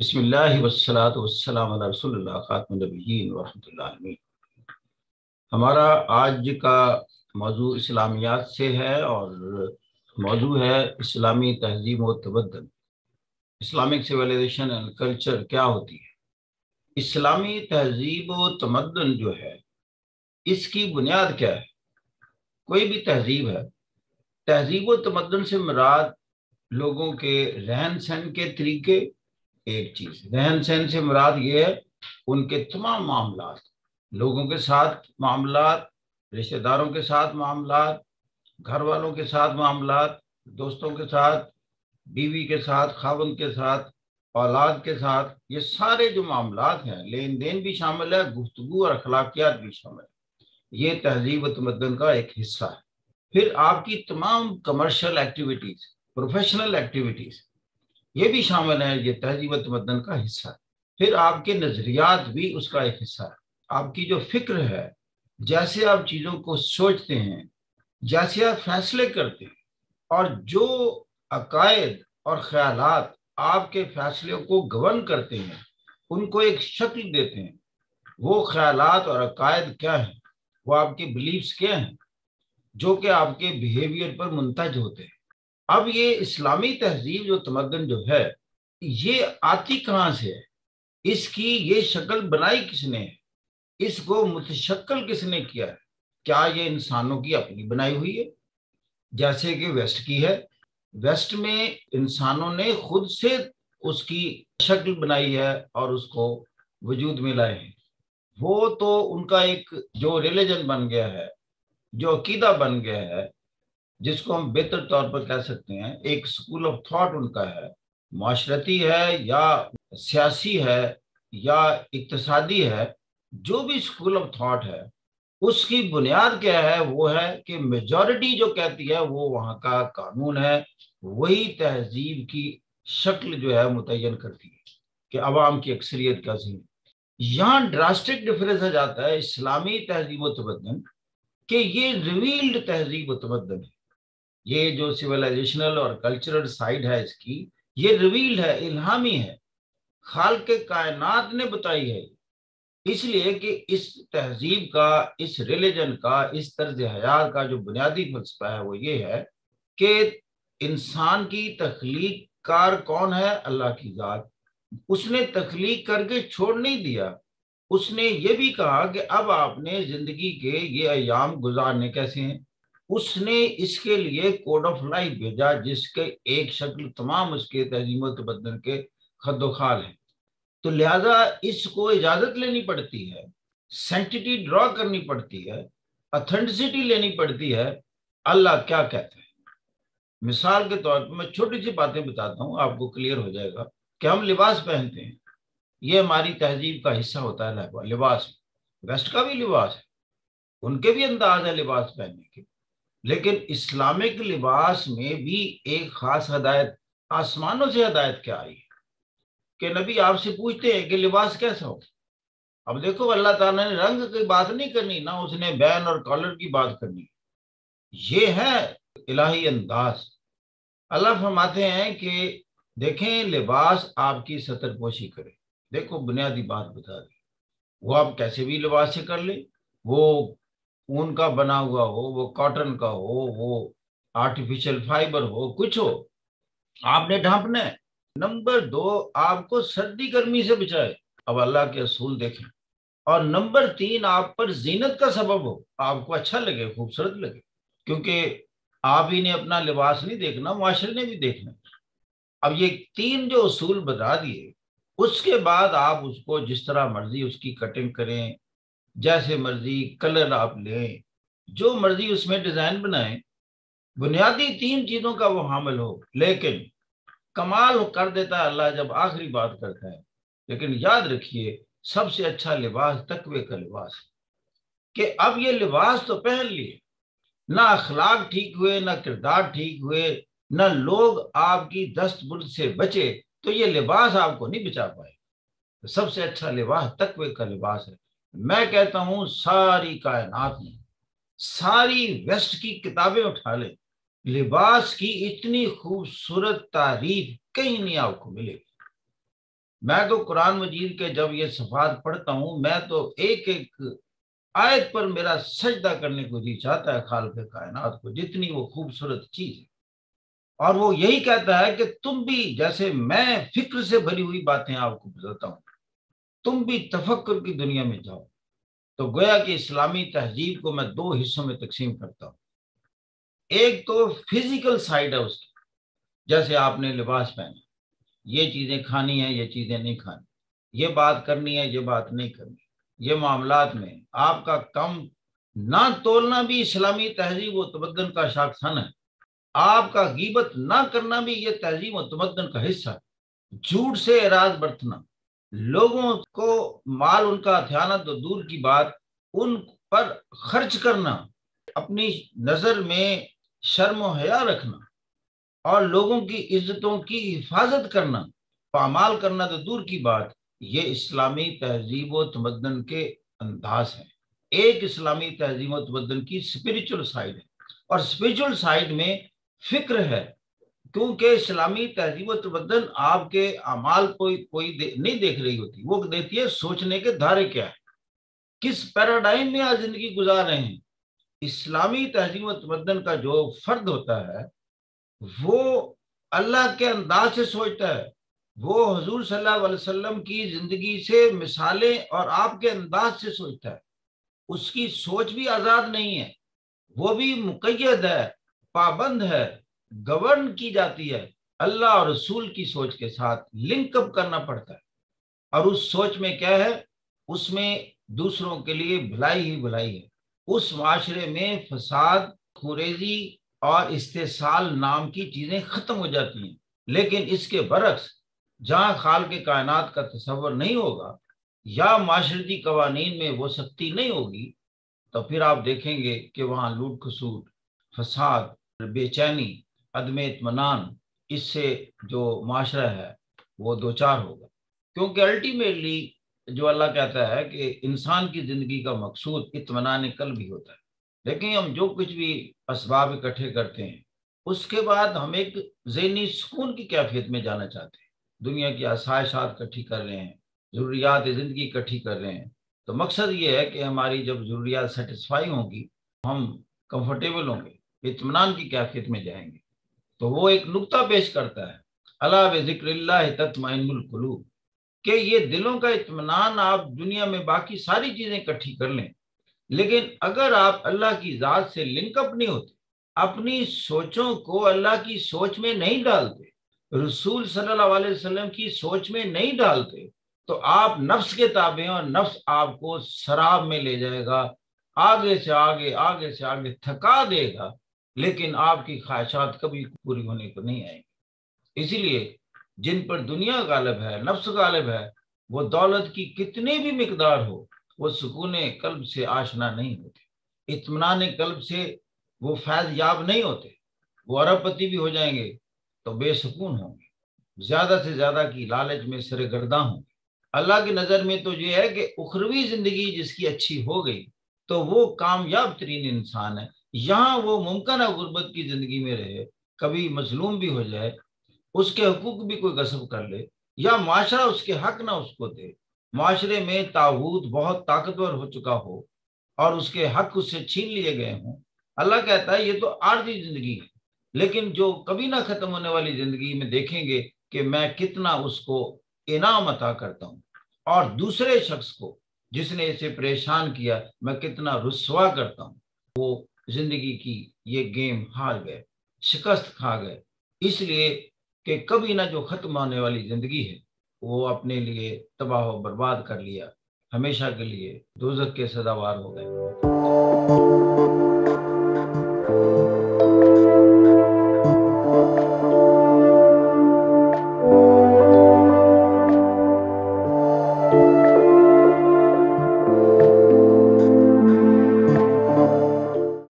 बसमीम वरहमतुल्लाह हमारा आज का मौजू इस्लामियात से है और मौजू है इस्लामी तहजीब व तबदन इस्लामिक सिविलाइजेशन एंड कल्चर क्या होती है? इस्लामी तहजीब व तमदन जो है, इसकी बुनियाद क्या है? कोई भी तहजीब है, तहजीब व तमदन से मुराद लोगों के रहन सहन के तरीके एक चीज़। रहन सहन से मुराद ये है, उनके तमाम मामला लोगों के साथ मामला रिश्तेदारों के साथ मामला घर वालों के साथ मामला दोस्तों के साथ, बीवी के साथ, खावन के साथ, औलाद के साथ, ये सारे जो मामला हैं लेन देन भी शामिल है, गुफ्तगु और अखलाकियात भी शामिल है। ये तहजीब तमदन का एक हिस्सा है। फिर आपकी तमाम कमर्शियल एक्टिविटीज़ प्रोफेशनल एक्टिविटीज़ ये भी शामिल है, ये तहजीब तमदन का हिस्सा फिर आपके नजरियात भी उसका एक हिस्सा है। आपकी जो फ़िक्र है, जैसे आप चीज़ों को सोचते हैं, जैसे आप फैसले करते हैं, और जो अकायद और ख्याल आपके फैसले को गवर्न करते हैं, उनको एक शक्ल देते हैं, वो ख्याल और अकायद क्या है? वो आपके बिलीव्स क्या हैं? जो कि आपके बिहेवियर पर मुंतज होते हैं। अब ये इस्लामी तहजीब जो तमदन जो है, ये आती कहाँ से है? इसकी ये शक्ल बनाई किसने? है इसको मुतशक्ल किसने किया? है क्या ये इंसानों की अपनी बनाई हुई है? जैसे कि वेस्ट की है। वेस्ट में इंसानों ने खुद से उसकी शक्ल बनाई है और उसको वजूद में लाए हैं। वो तो उनका एक जो रिलीजन बन गया है, जो अकीदा बन गया है जिसको हम बेहतर तौर पर कह सकते हैं, एक स्कूल ऑफ़ थॉट उनका है। माशरती है या सियासी है या इकतसादी है, जो भी स्कूल ऑफ़ थॉट है, उसकी बुनियाद क्या है? वो है कि मेजॉरिटी जो कहती है, वो वहाँ का कानून है, वही तहजीब की शक्ल जो है मुतन करती है कि अवाम की अक्सरियत का जी यहाँ ड्रास्टिक डिफरेंस आ जाता है इस्लामी तहजीब तमदन कि ये रिवील्ड तहजीब तमदन है। ये जो सिविलाइजेशनल और कल्चरल साइड है इसकी, ये रिवील्ड है, इल्हामी है। खाल के कायनात ने बताई है। इसलिए कि इस तहजीब का, इस रिलीजन का, इस तर्ज हयात का जो बुनियादी फलसफा है वो ये है कि इंसान की तख्लीक कार कौन है? अल्लाह की ज़ात। उसने तख्लीक करके छोड़ नहीं दिया। उसने ये भी कहा कि अब आपने ज़िंदगी के ये अयाम गुजारने कैसे हैं? उसने इसके लिए कोड ऑफ़ लाइफ भेजा, जिसके एक शक्ल तमाम उसके तहजीम तबदन के खदोखाल है। तो लिहाजा इसको इजाज़त लेनी पड़ती है सेंटिटी ड्रॉ करनी पड़ती है अथेंटिसिटी लेनी पड़ती है, अल्लाह क्या कहते हैं? मिसाल के तौर पर मैं छोटी सी बातें बताता हूँ, आपको क्लियर हो जाएगा कि हम लिबास पहनते हैं। ये हमारी तहजीब का हिस्सा होता है लिबास वेस्ट का भी लिबास है। उनके भी अंदाज है लिबास पहनने के। लेकिन इस्लामिक लिबास में भी एक खास हदायत, आसमानों से हदायत क्या आई? है कि नबी आपसे पूछते हैं कि लिबास कैसा हो? अब देखो, अल्लाह ताला ने रंग की बात नहीं करनी, ना उसने बैन और कॉलर की बात करनी। ये है इलाही अंदाज। अल्लाह फरमाते हैं कि देखें, लिबास आपकी सतर पोशी करे। देखो, बुनियादी बात बता दी। वो आप कैसे भी लिबास से कर ले, वो ऊन का बना हुआ हो, वो कॉटन का हो, वो आर्टिफिशियल फाइबर हो, कुछ हो, आपने ढांपना है। नंबर दो, आपको सर्दी गर्मी से बचाए। अब अल्लाह के असूल देखें और नंबर तीन, आप पर जीनत का सबब हो। आपको अच्छा लगे, खूबसूरत लगे। क्योंकि आप ही ने अपना लिबास नहीं देखना मुआशरे ने भी देखना। अब ये तीन जो असूल बता दिए, उसके बाद आप उसको जिस तरह मर्ज़ी उसकी कटिंग करें जैसे मर्ज़ी कलर आप लें, जो मर्ज़ी उसमें डिज़ाइन बनाएँ, बुनियादी तीन चीज़ों का वो हामिल हो। लेकिन कमाल कर देता है अल्लाह जब आखिरी बात करता है। लेकिन याद रखिए, सबसे अच्छा लिबास तकवे का लिबास कि अब ये लिबास तो पहन लिए। ना अखलाक ठीक हुए, ना किरदार ठीक हुए, ना लोग आपकी दस्त बुर्द से बचे तो ये लिबास आपको नहीं बचा पाए तो सबसे अच्छा लिबास तकवे का लिबास है। मैं कहता हूँ, सारी कायनात में सारी वेस्ट की किताबें उठा ले। लिबास की इतनी खूबसूरत तारीफ़ कहीं नहीं आपको मिलेगी। मैं तो कुरान मजीद के जब ये सफात पढ़ता हूँ, मैं तो एक एक आयत पर मेरा सजदा करने को जी चाहता है खाल कायनात को, जितनी वो खूबसूरत चीज़ है। और वो यही कहता है कि तुम भी जैसे मैं फ़िक्र से भरी हुई बातें आपको बताता हूँ तुम भी तफक्र की दुनिया में जाओ। तो गोया कि इस्लामी तहजीब को मैं दो हिस्सों में तकसीम करता हूँ। एक तो फ़िज़िकल साइड है उसकी, जैसे आपने लिबास पहना। ये चीज़ें खानी है, ये चीज़ें नहीं खानी। ये बात करनी है, ये बात नहीं करनी। ये मामला में आपका कम ना तोलना भी इस्लामी तहजीब व तमदन का शाखसन है। आपका गीबत ना करना भी ये तहजीब व तमदन का हिस्सा है। झूठ से एराज बरतना। लोगों को माल उनका हथियाना तो दूर की बात उन पर खर्च करना, अपनी नज़र में शर्म हया रखना और लोगों की इज्जतों की हिफाजत करना, पामाल करना तो दूर की बात, ये इस्लामी तहजीब तमदन के अंदाज है। एक इस्लामी तहजीब तमदन की स्पिरिचुअल साइड है और स्पिरिचुअल साइड में फ़िक्र है क्योंकि इस्लामी तहजीब तमदन आपके अमाल कोई कोई दे, नहीं देख रही होती। वो देखती है सोचने के धारे क्या है? किस पैराडाइम में आज ज़िंदगी गुजार रहे हैं? इस्लामी तहजीब तमदन का जो फर्द होता है वो अल्लाह के अंदाज से सोचता है। वो हजूर वसल्लम की ज़िंदगी से मिसालें और आपके अंदाज से सोचता है। उसकी सोच भी आज़ाद नहीं है। वो भी मुकैद है पाबंद है गवर्न की जाती है, अल्लाह और रसूल की सोच के साथ लिंकअप करना पड़ता है। और उस सोच में क्या है? उसमें दूसरों के लिए भलाई ही भलाई है। उस माशरे में फसाद, खुरेजी और इस्तेसाल नाम की चीज़ें खत्म हो जाती हैं। लेकिन इसके बरक्स, जहाँ खाल के कायनात का तस्वर नहीं होगा, या माशरती कवानीन में वो सख्ती नहीं होगी तो फिर आप देखेंगे कि वहाँ लूट खसूट फसाद, बेचैनी अदम इतमान इससे जो माशरा है, वो दो चार होगा क्योंकि अल्टीमेटली जो अल्लाह कहता है कि इंसान की ज़िंदगी का मकसूद इतमान कल भी होता है। लेकिन हम जो कुछ भी इसबाब इकट्ठे करते हैं, उसके बाद हम एक जहनी सुकून की कैफियत में जाना चाहते हैं। दुनिया की आसाइशात इकट्ठी कर रहे हैं, ज़रूरियात ज़िंदगी इकट्ठी कर रहे हैं। तो मकसद ये है कि हमारी जब ज़रूरियात सेटिस्फाई होंगी, हम कंफर्टेबल होंगे इतमान की कैफियत में जाएँगे। तो वो एक नुकता पेश करता है। अला ज़िक्र कि ये दिलों का इतमान आप दुनिया में बाकी सारी चीज़ें इकट्ठी कर लें। लेकिन अगर आप अल्लाह की ज़ात से लिंकअप नहीं होते, अपनी सोचों को अल्लाह की सोच में नहीं डालते, रसूल सल्लल्लाहु अलैहि वसल्लम की सोच में नहीं डालते तो आप नफ्स के ताबे और नफ्स आपको शराब में ले जाएगा, आगे से आगे आगे से आगे थका देगा। लेकिन आपकी ख्वाहिशात कभी पूरी होने को नहीं आएँगी। इसीलिए जिन पर दुनिया गालब है, नफ्स गालब है, वो दौलत की कितनी भी मिकदार हो, वो सुकून कल्ब से आशना नहीं होते। इतमान कल्ब से वो फैज याब नहीं होते। वो अरबपति भी हो जाएँगे तो बेसकून होंगे। ज़्यादा से ज़्यादा की लालच में सरगर्दा होंगे। अल्लाह की नज़र में तो ये है कि उखरवी ज़िंदगी जिसकी अच्छी हो गई तो वो कामयाब तरीन इंसान है। यहाँ वो मुमकिन है गुर्बत की ज़िंदगी में रहे, कभी मजलूम भी हो जाए, उसके हकूक भी कोई गसब कर ले, या माशरा उसके हक ना उसको दे। माशरे में ताबूत बहुत ताकतवर हो चुका हो और उसके हक उससे छीन लिए गए हों। अल्लाह कहता है, ये तो आर्जी ज़िंदगी है, लेकिन जो कभी ना खत्म होने वाली ज़िंदगी में देखेंगे कि मैं कितना उसको इनाम अता करता हूँ और दूसरे शख्स को जिसने इसे परेशान किया, मैं कितना रुसवा करता हूँ, वो ज़िंदगी की ये गेम हार गए, शिकस्त खा गए। इसलिए कि कभी ना जो खत्म होने वाली ज़िंदगी है, वो अपने लिए तबाह बर्बाद कर लिया। हमेशा के लिए दोजक के सदावार हो गए।